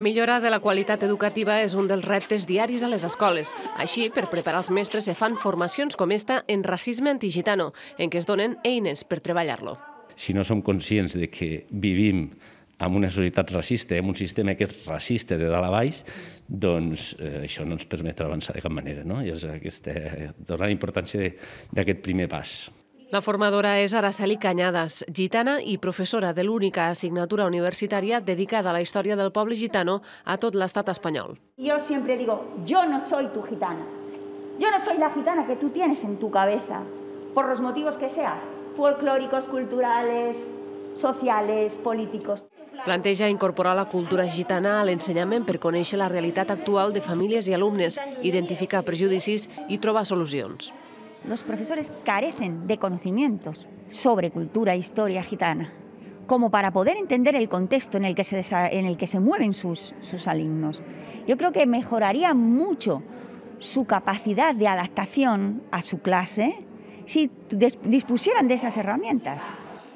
Millorar de la qualitat educativa és un dels reptes diaris a les escoles. Així, per preparar els mestres se fan formacions com esta en racisme antigitano, en què es donen eines per treballar-lo. Si no som conscients de que vivim en una societat racista, en un sistema que és racista de dalt a baix, doncs eh, això no ens permetrà avançar de cap manera. No? I és aquesta, donar importància d'aquest primer pas. La formadora és Araceli Cañadas, gitana i professora de l'única assignatura universitària dedicada a la història del poble gitano a tot l'estat espanyol. Yo siempre digo, yo no soy tu gitana. Yo no soy la gitana que tú tienes en tu cabeza, por los motivos que sea, folclóricos, culturales, sociales, políticos. Planteja incorporar la cultura gitana a l'ensenyament per conèixer la realitat actual de famílies i alumnes, identificar prejudicis i trobar solucions los profesores carecen de conocimientos sobre cultura e historia gitana, como para poder entender el contexto en el que se, en el que se mueven sus, sus alumnos. Yo creo que mejoraría mucho su capacidad de adaptación a su clase si dispusieran de esas herramientas.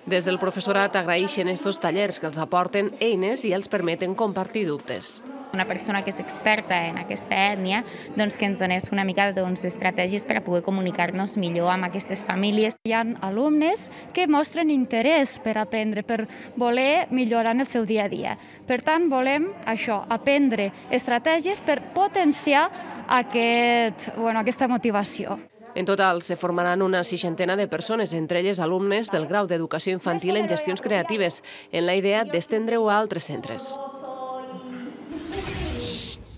Des del professorat agraeixen estos tallers que els aporten eines i els permeten compartir dubtes una persona que és experta en aquesta ètnia doncs, que ens donés una mica doncs, d'estratègies per a poder comunicar-nos millor amb aquestes famílies. Hi ha alumnes que mostren interès per aprendre, per voler millorar en el seu dia a dia. Per tant, volem això, aprendre estratègies per potenciar aquest, bueno, aquesta motivació. En total, se formaran una seixantena de persones, entre elles alumnes del grau d'educació infantil en gestions creatives, en la idea d'estendre-ho a altres centres. Shh.